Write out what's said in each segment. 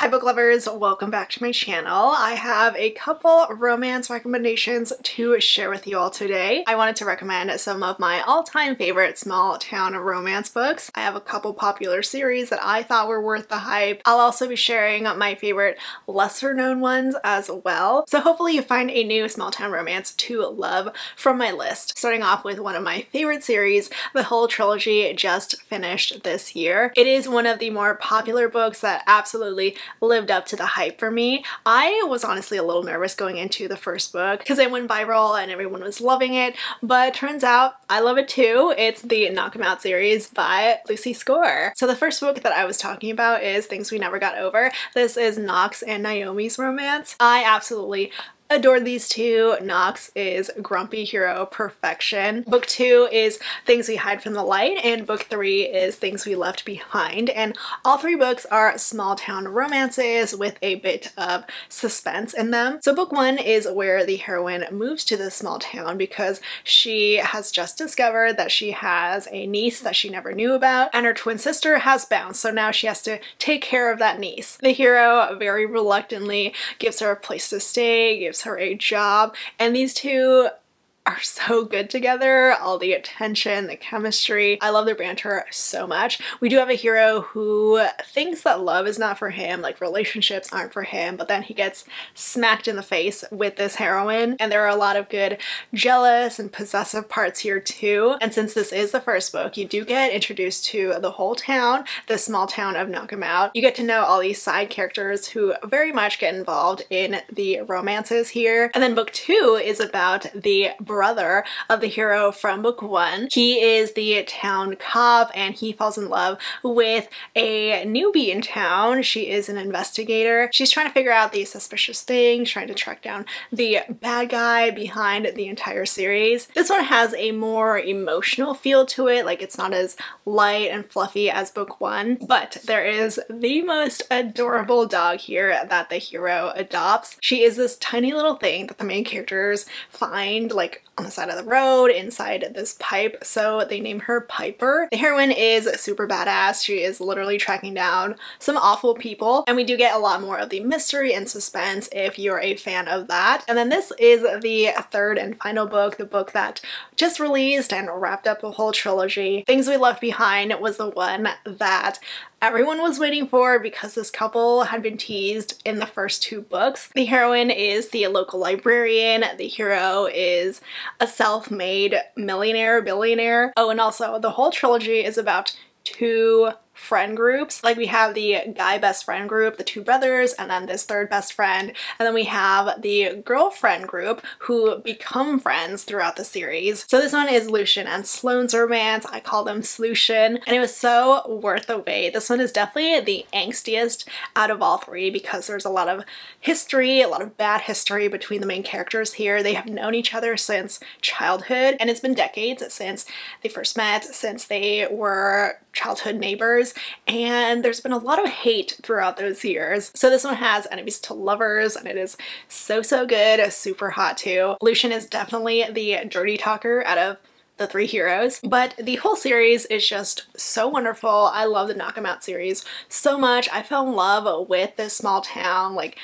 Hi book lovers, welcome back to my channel. I have a couple romance recommendations to share with you all today. I wanted to recommend some of my all-time favorite small town romance books. I have a couple popular series that I thought were worth the hype. I'll also be sharing my favorite lesser known ones as well. So hopefully you find a new small town romance to love from my list. Starting off with one of my favorite series, the whole trilogy just finished this year. It is one of the more popular books that absolutely lived up to the hype for me. I was honestly a little nervous going into the first book because it went viral and everyone was loving it, but turns out I love it too. It's the Knockemout series by Lucy Score. So the first book that I was talking about is Things We Never Got Over. This is Knox and Naomi's romance. I absolutely adored these two. Knox is Grumpy Hero Perfection. Book two is Things We Hide from the Light and book three is Things We Left Behind and all three books are small town romances with a bit of suspense in them. So book one is where the heroine moves to this small town because she has just discovered that she has a niece that she never knew about and her twin sister has bounced so now she has to take care of that niece. The hero very reluctantly gives her a place to stay, gives her a job. And these two are so good together. All the attention, the chemistry. I love their banter so much. We do have a hero who thinks that love is not for him, like relationships aren't for him, but then he gets smacked in the face with this heroine. And there are a lot of good jealous and possessive parts here too. And since this is the first book, you do get introduced to the whole town, the small town of Knockemout. You get to know all these side characters who very much get involved in the romances here. And then book two is about the brother of the hero from book one. He is the town cop and he falls in love with a newbie in town. She is an investigator. She's trying to figure out the suspicious thing, trying to track down the bad guy behind the entire series. This one has a more emotional feel to it, like it's not as light and fluffy as book one, but there is the most adorable dog here that the hero adopts. She is this tiny little thing that the main characters find like on the side of the road inside this pipe so they name her Piper. The heroine is super badass. She is literally tracking down some awful people and we do get a lot more of the mystery and suspense if you're a fan of that. And then this is the third and final book, the book that just released and wrapped up the whole trilogy. Things We Left Behind was the one that everyone was waiting for because this couple had been teased in the first two books. The heroine is the local librarian, the hero is a self-made millionaire, billionaire. Oh, and also the whole trilogy is about two friend groups. Like we have the guy best friend group, the two brothers, and then this third best friend. And then we have the girlfriend group who become friends throughout the series. So this one is Lucian and Sloane's romance. I call them Slucian. And it was so worth the wait. This one is definitely the angstiest out of all three because there's a lot of history, a lot of bad history between the main characters here. They have known each other since childhood and it's been decades since they first met, since they were childhood neighbors and there's been a lot of hate throughout those years. So this one has enemies to lovers and it is so so good, super hot too. Lucian is definitely the dirty talker out of the three heroes, but the whole series is just so wonderful. I love the Knockemout series so much. I fell in love with this small town, like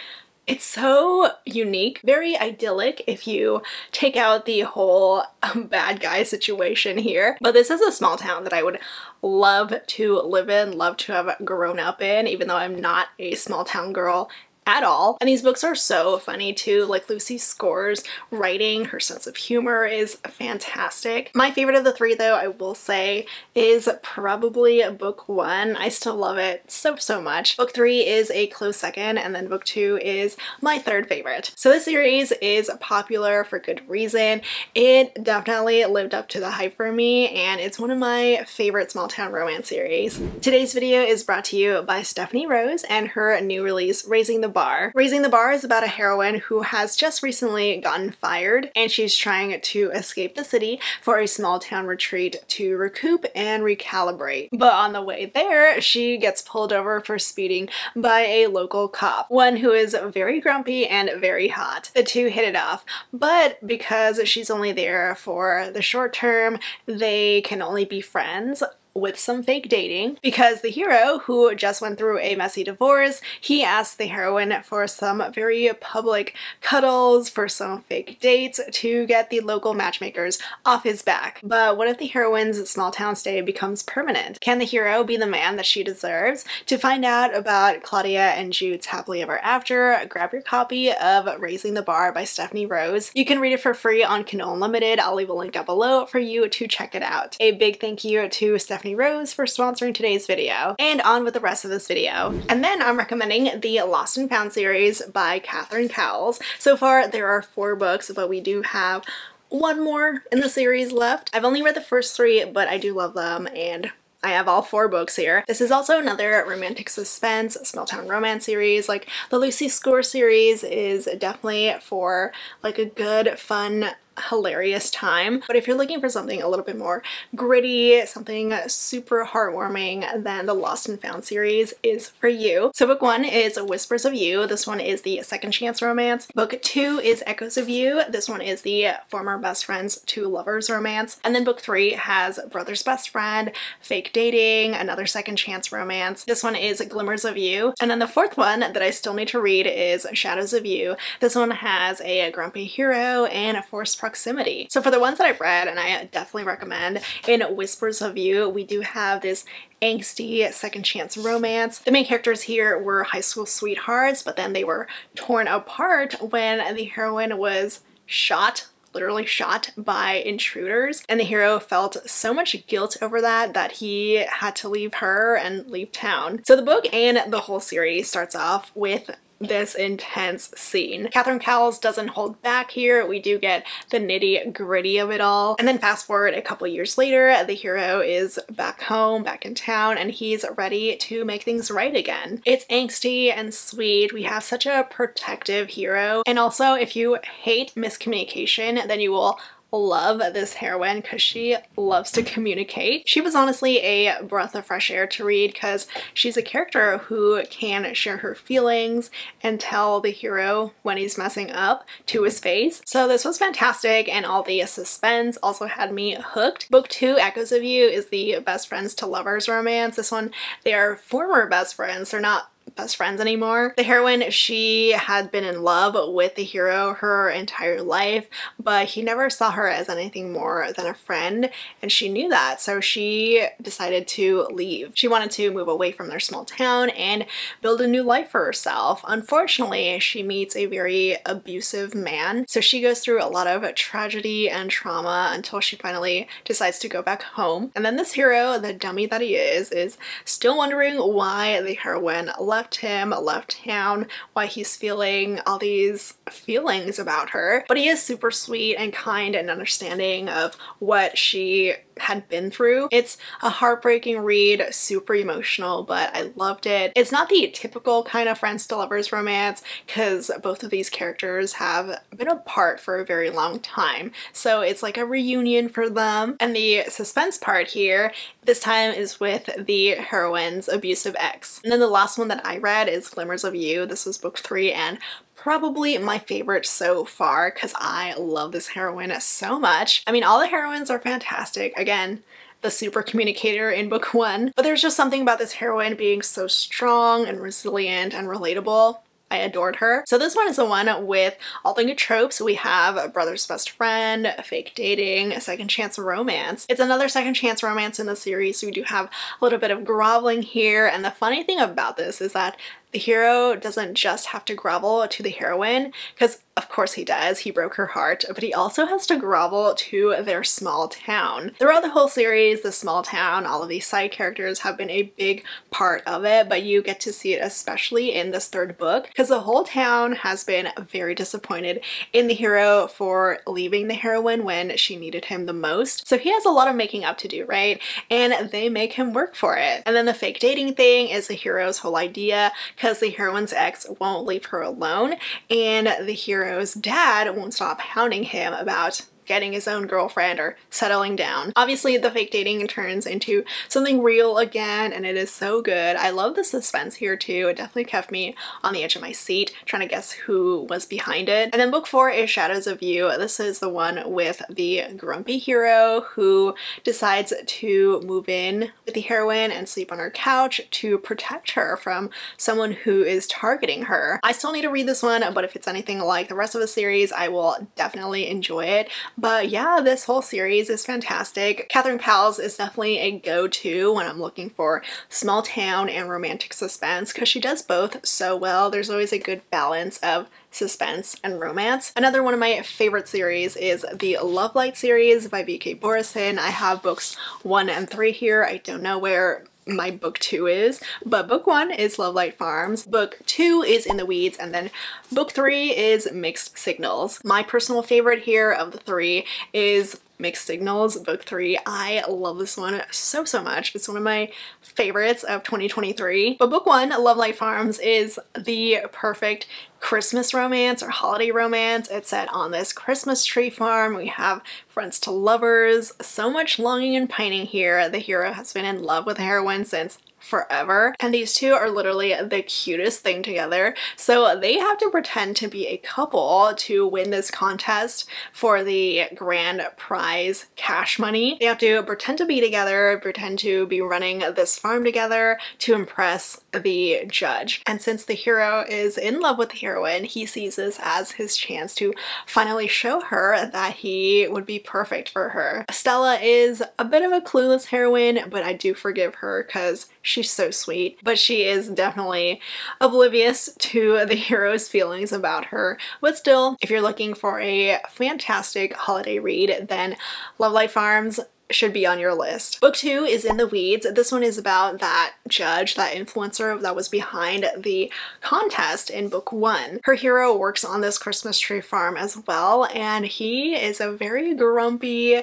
it's so unique, very idyllic if you take out the whole um, bad guy situation here. But this is a small town that I would love to live in, love to have grown up in, even though I'm not a small town girl at all. And these books are so funny too, like Lucy Score's writing, her sense of humor is fantastic. My favorite of the three though, I will say, is probably book one. I still love it so, so much. Book three is a close second and then book two is my third favorite. So this series is popular for good reason. It definitely lived up to the hype for me and it's one of my favorite small town romance series. Today's video is brought to you by Stephanie Rose and her new release, Raising the Bar. Raising the Bar is about a heroine who has just recently gotten fired and she's trying to escape the city for a small town retreat to recoup and recalibrate. But on the way there, she gets pulled over for speeding by a local cop, one who is very grumpy and very hot. The two hit it off, but because she's only there for the short term, they can only be friends with some fake dating because the hero, who just went through a messy divorce, he asked the heroine for some very public cuddles, for some fake dates to get the local matchmakers off his back. But what if the heroine's small town stay becomes permanent? Can the hero be the man that she deserves? To find out about Claudia and Jude's happily ever after, grab your copy of Raising the Bar by Stephanie Rose. You can read it for free on Kindle Unlimited. I'll leave a link down below for you to check it out. A big thank you to Stephanie Rose for sponsoring today's video. And on with the rest of this video. And then I'm recommending the Lost and Found series by Catherine Cowles. So far there are four books, but we do have one more in the series left. I've only read the first three, but I do love them and I have all four books here. This is also another romantic suspense, small town romance series. Like the Lucy Score series is definitely for like a good, fun hilarious time. But if you're looking for something a little bit more gritty, something super heartwarming, then the Lost and Found series is for you. So book one is Whispers of You. This one is the second chance romance. Book two is Echoes of You. This one is the former best friends to lovers romance. And then book three has Brother's Best Friend, Fake Dating, another second chance romance. This one is Glimmers of You. And then the fourth one that I still need to read is Shadows of You. This one has a grumpy hero and a forced proximity. So for the ones that I've read, and I definitely recommend, in Whispers of You, we do have this angsty second chance romance. The main characters here were high school sweethearts, but then they were torn apart when the heroine was shot literally shot by intruders and the hero felt so much guilt over that that he had to leave her and leave town. So the book and the whole series starts off with this intense scene. Catherine Cowles doesn't hold back here. We do get the nitty gritty of it all. And then fast forward a couple years later, the hero is back home, back in town, and he's ready to make things right again. It's angsty and sweet. We have such a protective hero. And also, if you hate miscommunication, then you will love this heroine because she loves to communicate. She was honestly a breath of fresh air to read because she's a character who can share her feelings and tell the hero when he's messing up to his face. So this was fantastic and all the suspense also had me hooked. Book two, Echoes of You, is the best friends to lovers romance. This one, they are former best friends. They're not best friends anymore. The heroine, she had been in love with the hero her entire life, but he never saw her as anything more than a friend, and she knew that, so she decided to leave. She wanted to move away from their small town and build a new life for herself. Unfortunately, she meets a very abusive man, so she goes through a lot of tragedy and trauma until she finally decides to go back home. And then this hero, the dummy that he is, is still wondering why the heroine left left him, left town, why he's feeling all these feelings about her. But he is super sweet and kind and understanding of what she had been through. It's a heartbreaking read, super emotional, but I loved it. It's not the typical kind of friends to lovers romance because both of these characters have been apart for a very long time. So it's like a reunion for them. And the suspense part here this time is with the heroine's abusive ex. And then the last one that I read is Glimmers of You. This was book three and probably my favorite so far because I love this heroine so much. I mean, all the heroines are fantastic. Again, the super communicator in book one, but there's just something about this heroine being so strong and resilient and relatable I adored her. So this one is the one with all the good tropes. We have a brother's best friend, fake dating, a second chance romance. It's another second chance romance in the series. So we do have a little bit of groveling here. And the funny thing about this is that the hero doesn't just have to grovel to the heroine because of course he does, he broke her heart, but he also has to grovel to their small town. Throughout the whole series, the small town, all of these side characters have been a big part of it, but you get to see it especially in this third book because the whole town has been very disappointed in the hero for leaving the heroine when she needed him the most. So he has a lot of making up to do, right? And they make him work for it. And then the fake dating thing is the hero's whole idea because the heroine's ex won't leave her alone and the hero's dad won't stop hounding him about getting his own girlfriend or settling down. Obviously the fake dating turns into something real again and it is so good. I love the suspense here too. It definitely kept me on the edge of my seat trying to guess who was behind it. And then book four is Shadows of You. This is the one with the grumpy hero who decides to move in with the heroine and sleep on her couch to protect her from someone who is targeting her. I still need to read this one, but if it's anything like the rest of the series, I will definitely enjoy it. But yeah, this whole series is fantastic. Catherine Cowles is definitely a go-to when I'm looking for small town and romantic suspense because she does both so well. There's always a good balance of suspense, and romance. Another one of my favorite series is the Lovelight series by B.K. Borison. I have books one and three here. I don't know where my book two is, but book one is Lovelight Farms, book two is In the Weeds, and then book three is Mixed Signals. My personal favorite here of the three is Mixed Signals, book three. I love this one so, so much. It's one of my favorites of 2023. But book one, Lovelight Farms, is the perfect Christmas romance or holiday romance. It's set on this Christmas tree farm. We have friends to lovers, so much longing and pining here. The hero has been in love with the heroine since forever. And these two are literally the cutest thing together. So they have to pretend to be a couple to win this contest for the grand prize cash money. They have to pretend to be together, pretend to be running this farm together to impress the judge. And since the hero is in love with the heroine, he sees this as his chance to finally show her that he would be perfect for her. Stella is a bit of a clueless heroine, but I do forgive her because she's so sweet. But she is definitely oblivious to the hero's feelings about her. But still, if you're looking for a fantastic holiday read, then Love Lovelight Farms should be on your list. Book two is In the Weeds. This one is about that judge, that influencer that was behind the contest in book one. Her hero works on this Christmas tree farm as well, and he is a very grumpy,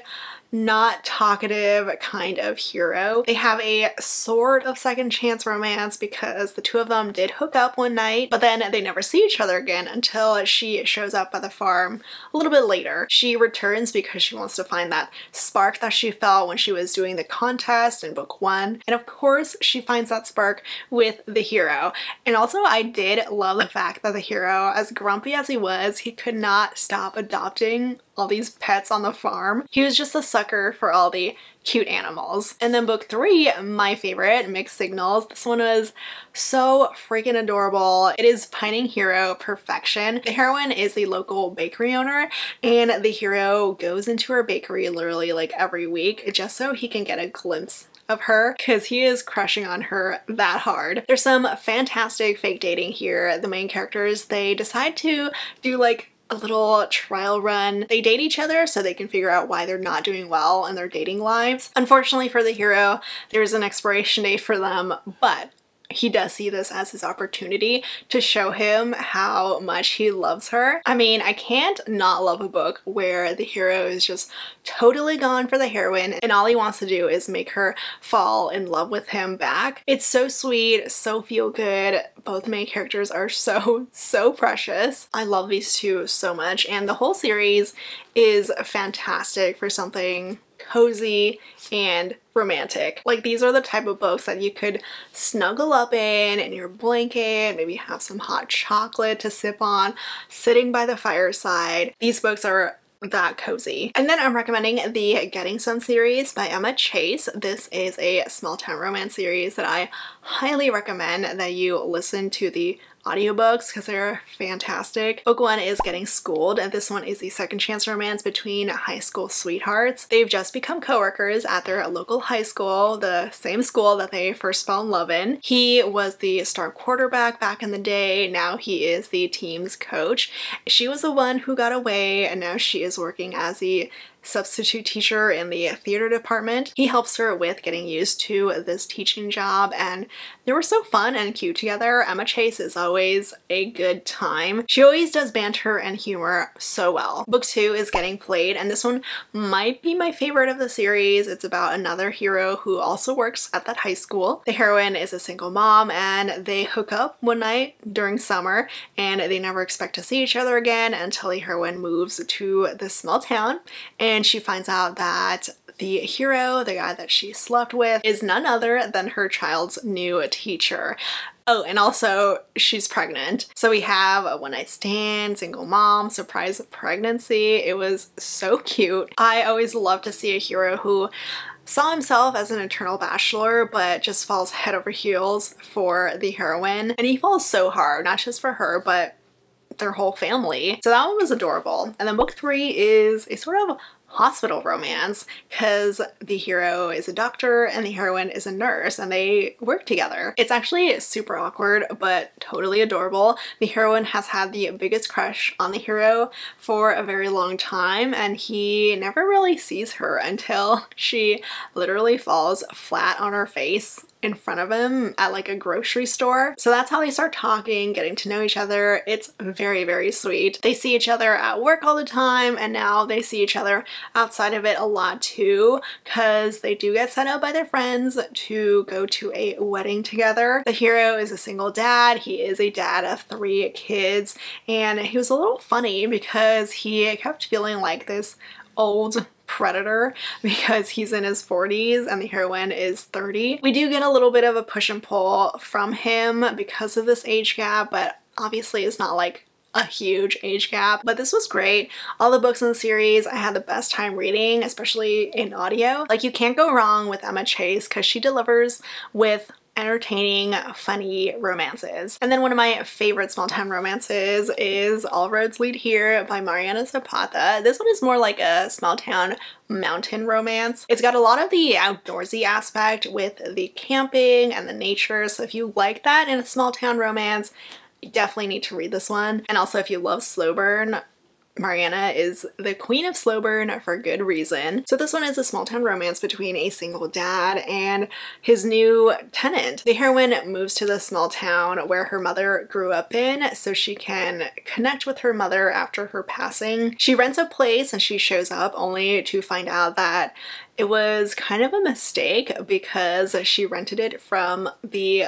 not talkative kind of hero. They have a sort of second chance romance because the two of them did hook up one night, but then they never see each other again until she shows up at the farm a little bit later. She returns because she wants to find that spark that she felt when she was doing the contest in book one. And of course, she finds that spark with the hero. And also, I did love the fact that the hero, as grumpy as he was, he could not stop adopting all these pets on the farm. He was just a sucker for all the cute animals. And then book three, my favorite, Mixed Signals. This one was so freaking adorable. It is Pining Hero perfection. The heroine is the local bakery owner and the hero goes into her bakery literally like every week just so he can get a glimpse of her because he is crushing on her that hard. There's some fantastic fake dating here. The main characters, they decide to do like a little trial run. They date each other so they can figure out why they're not doing well in their dating lives. Unfortunately for the hero, there's an expiration date for them, but he does see this as his opportunity to show him how much he loves her. I mean, I can't not love a book where the hero is just totally gone for the heroine and all he wants to do is make her fall in love with him back. It's so sweet, so feel good. Both main characters are so, so precious. I love these two so much and the whole series is fantastic for something cozy and romantic. Like these are the type of books that you could snuggle up in in your blanket, maybe have some hot chocolate to sip on, sitting by the fireside. These books are that cozy. And then I'm recommending the Getting Some series by Emma Chase. This is a small town romance series that I highly recommend that you listen to the audiobooks because they're fantastic. Book one is Getting Schooled and this one is the second chance romance between high school sweethearts. They've just become coworkers at their local high school, the same school that they first fell in love in. He was the star quarterback back in the day, now he is the team's coach. She was the one who got away and now she is working as the substitute teacher in the theater department. He helps her with getting used to this teaching job and they were so fun and cute together. Emma Chase is always a good time. She always does banter and humor so well. Book two is getting played and this one might be my favorite of the series. It's about another hero who also works at that high school. The heroine is a single mom and they hook up one night during summer and they never expect to see each other again until the heroine moves to this small town and she finds out that the hero, the guy that she slept with, is none other than her child's new teacher. Oh, and also she's pregnant. So we have a one night stand, single mom, surprise pregnancy. It was so cute. I always love to see a hero who saw himself as an eternal bachelor but just falls head over heels for the heroine and he falls so hard not just for her but their whole family. So that one was adorable. And then book three is a sort of hospital romance because the hero is a doctor and the heroine is a nurse and they work together. It's actually super awkward but totally adorable. The heroine has had the biggest crush on the hero for a very long time and he never really sees her until she literally falls flat on her face in front of him at like a grocery store. So that's how they start talking, getting to know each other. It's very, very sweet. They see each other at work all the time and now they see each other outside of it a lot too because they do get sent out by their friends to go to a wedding together. The hero is a single dad. He is a dad of three kids and he was a little funny because he kept feeling like this old predator because he's in his 40s and the heroine is 30. We do get a little bit of a push and pull from him because of this age gap, but obviously it's not like a huge age gap, but this was great. All the books in the series I had the best time reading, especially in audio. Like you can't go wrong with Emma Chase because she delivers with entertaining, funny romances. And then one of my favorite small town romances is All Rhodes Lead Here by Mariana Zapata. This one is more like a small town mountain romance. It's got a lot of the outdoorsy aspect with the camping and the nature. So if you like that in a small town romance, you definitely need to read this one. And also if you love slow burn, Mariana is the queen of slow burn for good reason. So this one is a small town romance between a single dad and his new tenant. The heroine moves to the small town where her mother grew up in so she can connect with her mother after her passing. She rents a place and she shows up only to find out that it was kind of a mistake because she rented it from the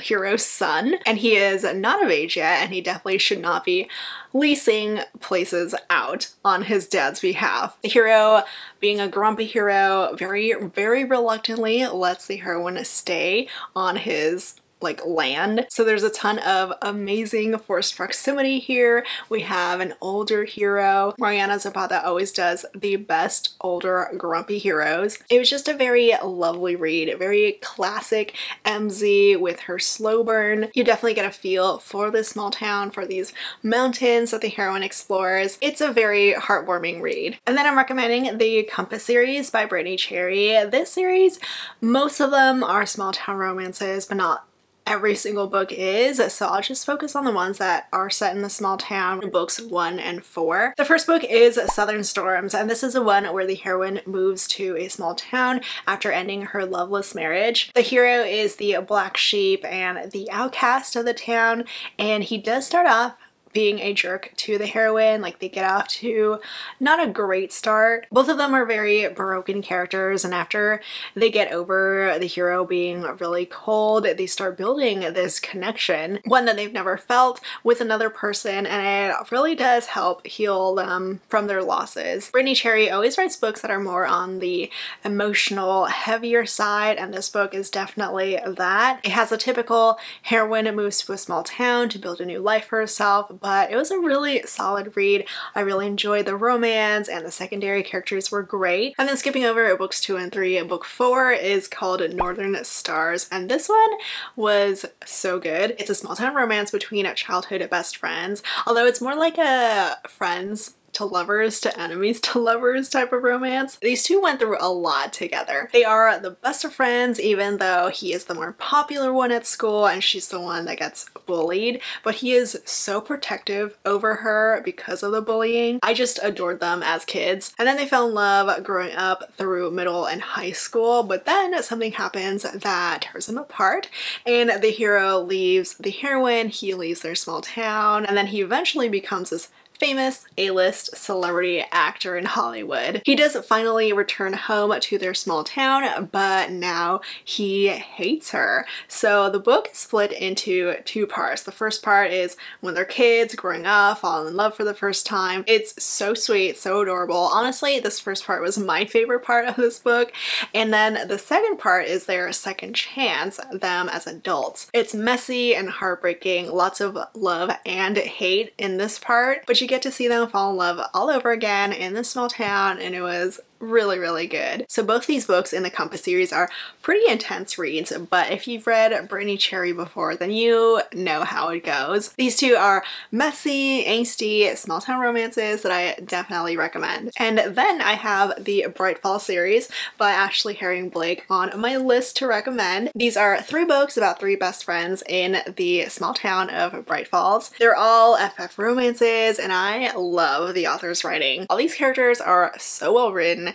hero's son and he is not of age yet and he definitely should not be leasing places out on his dad's behalf. The hero, being a grumpy hero, very, very reluctantly lets the heroine stay on his like land. So there's a ton of amazing forced proximity here. We have an older hero. Mariana Zapata always does the best older grumpy heroes. It was just a very lovely read, very classic MZ with her slow burn. You definitely get a feel for this small town, for these mountains that the heroine explores. It's a very heartwarming read. And then I'm recommending the Compass series by Brittainy Cherry. This series, most of them are small town romances, but not every single book is, so I'll just focus on the ones that are set in the small town, books one and four. The first book is Southern Storms, and this is the one where the heroine moves to a small town after ending her loveless marriage. The hero is the black sheep and the outcast of the town, and he does start off being a jerk to the heroine. Like they get off to not a great start. Both of them are very broken characters and after they get over the hero being really cold, they start building this connection, one that they've never felt with another person and it really does help heal them from their losses. Brittainy Cherry always writes books that are more on the emotional, heavier side and this book is definitely that. It has a typical heroine moves to a small town to build a new life for herself but it was a really solid read. I really enjoyed the romance and the secondary characters were great. And then skipping over books two and three, book four is called Northern Stars and this one was so good. It's a small town romance between a childhood best friends, although it's more like a friends to lovers to enemies to lovers type of romance. These two went through a lot together. They are the best of friends even though he is the more popular one at school and she's the one that gets bullied, but he is so protective over her because of the bullying. I just adored them as kids. And then they fell in love growing up through middle and high school, but then something happens that tears them apart and the hero leaves the heroine, he leaves their small town, and then he eventually becomes this famous A-list celebrity actor in Hollywood. He does finally return home to their small town, but now he hates her. So the book is split into two parts. The first part is when they're kids, growing up, falling in love for the first time. It's so sweet, so adorable. Honestly, this first part was my favorite part of this book. And then the second part is their second chance, them as adults. It's messy and heartbreaking, lots of love and hate in this part, but you you get to see them fall in love all over again in this small town and it was really, really good. So both these books in the Compass series are pretty intense reads, but if you've read Brittainy Cherry before, then you know how it goes. These two are messy, angsty, small town romances that I definitely recommend. And then I have the Bright Falls series by Ashley Herring Blake on my list to recommend. These are three books about three best friends in the small town of Bright Falls. They're all FF romances and I love the author's writing. All these characters are so well written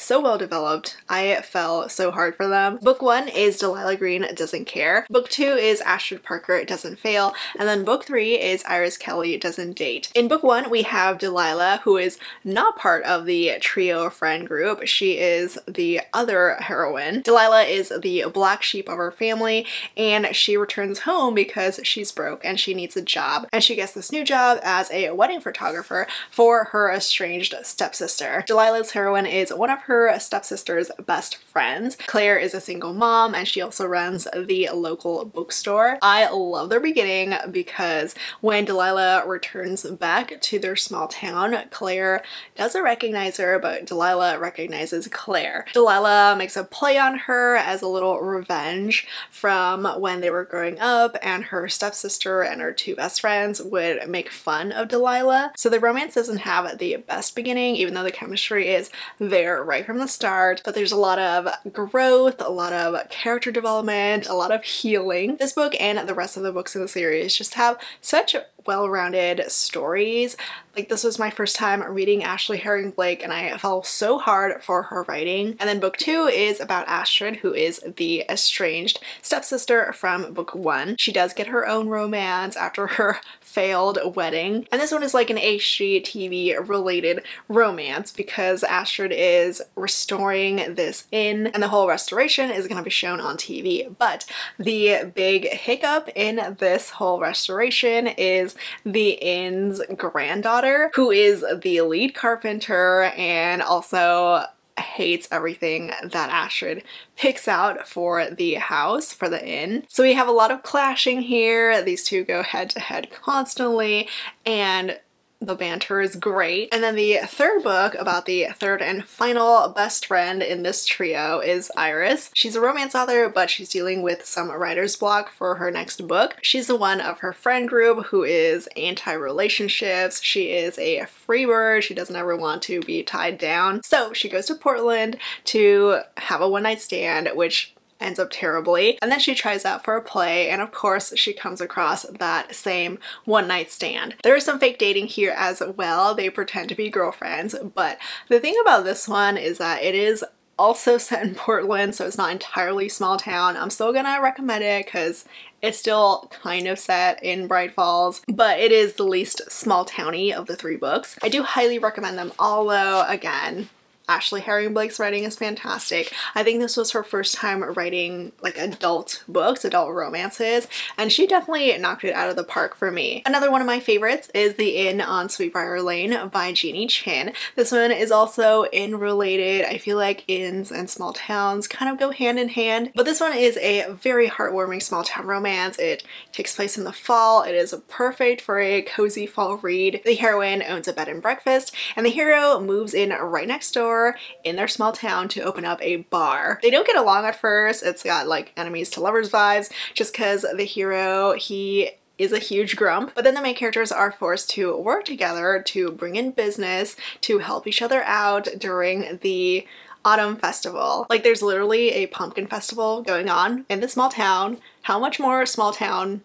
so well developed. I fell so hard for them. Book one is Delilah Green Doesn't Care. Book two is Astrid Parker Doesn't Fail. And then book three is Iris Kelly Doesn't Date. In book one, we have Delilah, who is not part of the trio friend group. She is the other heroine. Delilah is the black sheep of her family and she returns home because she's broke and she needs a job. And she gets this new job as a wedding photographer for her estranged stepsister. Delilah's heroine is one of her her stepsister's best friends. Claire is a single mom and she also runs the local bookstore. I love their beginning because when Delilah returns back to their small town, Claire doesn't recognize her, but Delilah recognizes Claire. Delilah makes a play on her as a little revenge from when they were growing up and her stepsister and her two best friends would make fun of Delilah. So the romance doesn't have the best beginning, even though the chemistry is there right from the start, but there's a lot of growth, a lot of character development, a lot of healing. This book and the rest of the books in the series just have such well-rounded stories. Like this was my first time reading Ashley Herring Blake and I fell so hard for her writing. And then book two is about Astrid who is the estranged stepsister from book one. She does get her own romance after her failed wedding. And this one is like an HGTV related romance because Astrid is restoring this inn and the whole restoration is going to be shown on TV. But the big hiccup in this whole restoration is the inn's granddaughter who is the lead carpenter and also hates everything that Astrid picks out for the house, for the inn. So we have a lot of clashing here. These two go head to head constantly and the banter is great. And then the third book about the third and final best friend in this trio is Iris. She's a romance author, but she's dealing with some writer's block for her next book. She's the one of her friend group who is anti-relationships. She is a free bird. She doesn't ever want to be tied down. So she goes to Portland to have a one night stand, which ends up terribly. And then she tries out for a play and of course she comes across that same one night stand. There is some fake dating here as well. They pretend to be girlfriends, but the thing about this one is that it is also set in Portland, so it's not entirely small town. I'm still gonna recommend it because it's still kind of set in Bright Falls, but it is the least small towny of the three books. I do highly recommend them all though. Again, Ashley Herring Blake's writing is fantastic. I think this was her first time writing like adult books, adult romances, and she definitely knocked it out of the park for me. Another one of my favorites is The Inn on Sweetbriar Lane by Jeannie Chin. This one is also inn related. I feel like inns and small towns kind of go hand in hand, but this one is a very heartwarming small town romance. It takes place in the fall. It is perfect for a cozy fall read. The heroine owns a bed and breakfast and the hero moves in right next door in their small town to open up a bar. They don't get along at first. It's got like enemies to lovers vibes just because the hero, he is a huge grump, but then the main characters are forced to work together to bring in business, to help each other out during the autumn festival. Like there's literally a pumpkin festival going on in the small town. How much more small town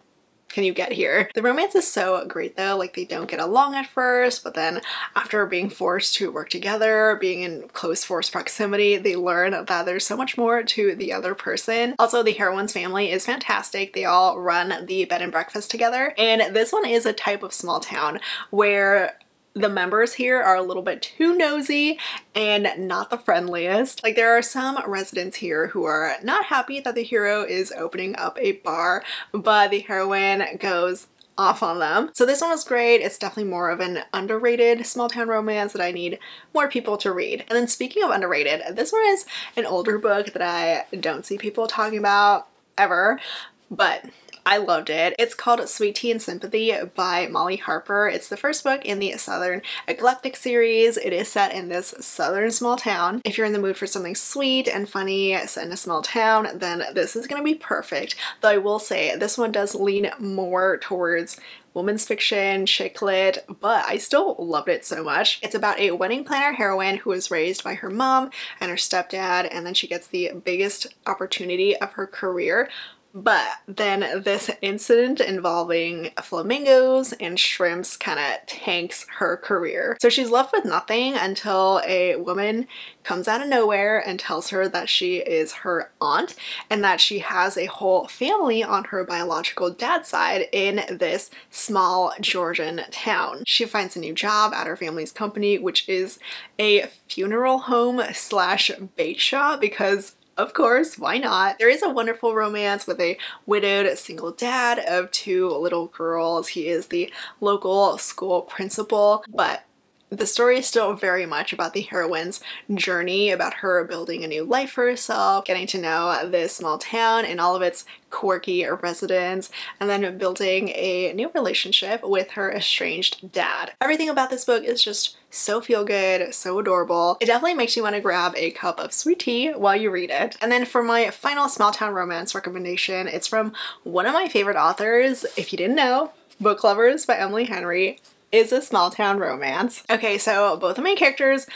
can you get here? The romance is so great though, like they don't get along at first, but then after being forced to work together, being in close force proximity, they learn that there's so much more to the other person. Also, the heroine's family is fantastic. They all run the bed and breakfast together. And this one is a type of small town where the members here are a little bit too nosy and not the friendliest. Like there are some residents here who are not happy that the hero is opening up a bar, but the heroine goes off on them. So this one was great. It's definitely more of an underrated small town romance that I need more people to read. And then speaking of underrated, this one is an older book that I don't see people talking about ever, but I loved it. It's called Sweet Tea and Sympathy by Molly Harper. It's the first book in the Southern Eclectic series. It is set in this southern small town. If you're in the mood for something sweet and funny set in a small town, then this is going to be perfect. Though I will say this one does lean more towards women's fiction, chick lit, but I still loved it so much. It's about a wedding planner heroine who was raised by her mom and her stepdad, and then she gets the biggest opportunity of her career but then this incident involving flamingos and shrimps kind of tanks her career. So she's left with nothing until a woman comes out of nowhere and tells her that she is her aunt and that she has a whole family on her biological dad's side in this small Georgian town. She finds a new job at her family's company, which is a funeral home slash bait shop because of course, why not? There is a wonderful romance with a widowed single dad of two little girls. He is the local school principal, but the story is still very much about the heroine's journey, about her building a new life for herself, getting to know this small town and all of its quirky residents, and then building a new relationship with her estranged dad. Everything about this book is just so feel good, so adorable. It definitely makes you want to grab a cup of sweet tea while you read it. And then for my final small town romance recommendation, it's from one of my favorite authors. If you didn't know, Book Lovers by Emily Henry is a small town romance. Okay, so both the main characters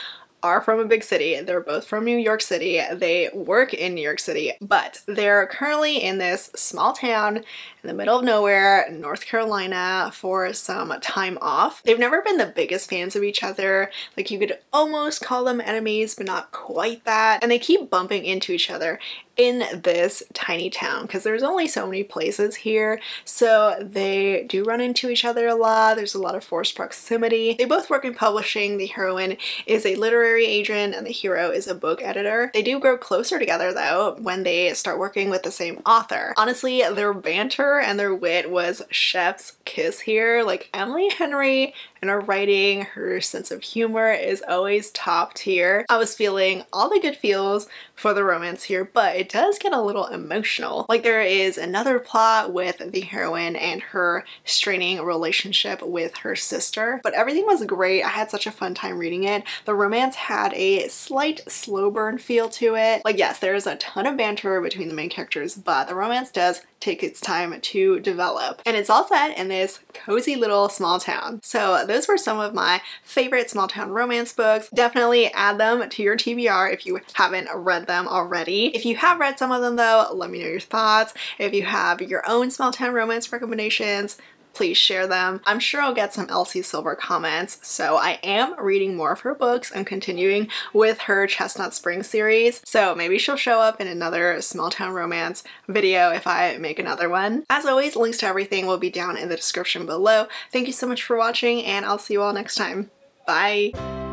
are from a big city. They're both from New York City. They work in New York City, but they're currently in this small town in the middle of nowhere, North Carolina, for some time off. They've never been the biggest fans of each other. Like you could almost call them enemies, but not quite that. And they keep bumping into each other in this tiny town because there's only so many places here. So they do run into each other a lot. There's a lot of forced proximity. They both work in publishing. The heroine is a literary agent and the hero is a book editor. They do grow closer together though when they start working with the same author. Honestly their banter and their wit was chef's kiss here. Like Emily Henry and her writing, her sense of humor is always top tier. I was feeling all the good feels for the romance here, but it does get a little emotional. Like there is another plot with the heroine and her straining relationship with her sister, but everything was great. I had such a fun time reading it. The romance had a slight slow burn feel to it. Like yes, there is a ton of banter between the main characters, but the romance does take its time to develop. And it's all set in this cozy little small town. So those were some of my favorite small town romance books. Definitely add them to your TBR if you haven't read them already. If you have read some of them though, let me know your thoughts. If you have your own small town romance recommendations, please share them. I'm sure I'll get some Elsie Silver comments, so I am reading more of her books and continuing with her Chestnut Spring series, so maybe she'll show up in another small town romance video if I make another one. As always, links to everything will be down in the description below. Thank you so much for watching, and I'll see you all next time. Bye!